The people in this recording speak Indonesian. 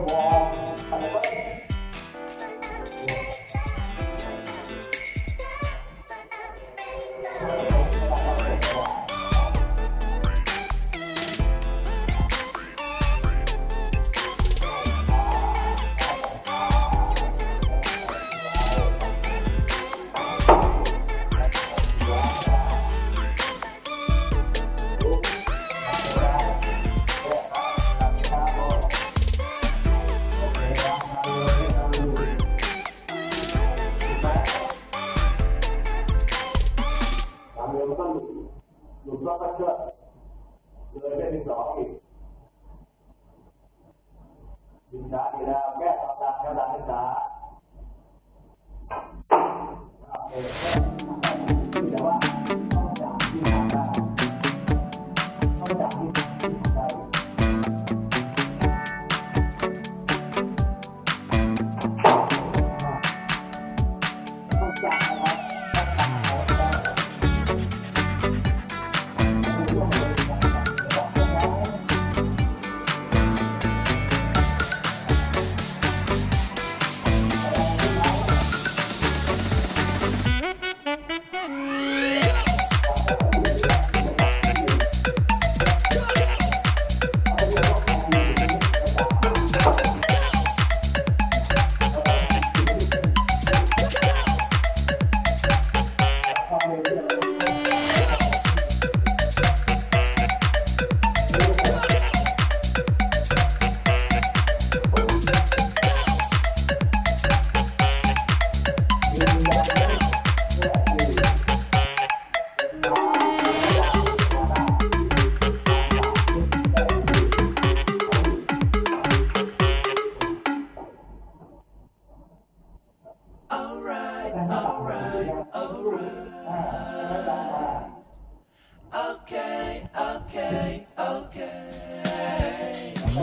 I'm walk away. ويصلي مطلق الشرع ولكن التوحيد bisa kita oke pertanyaan tadi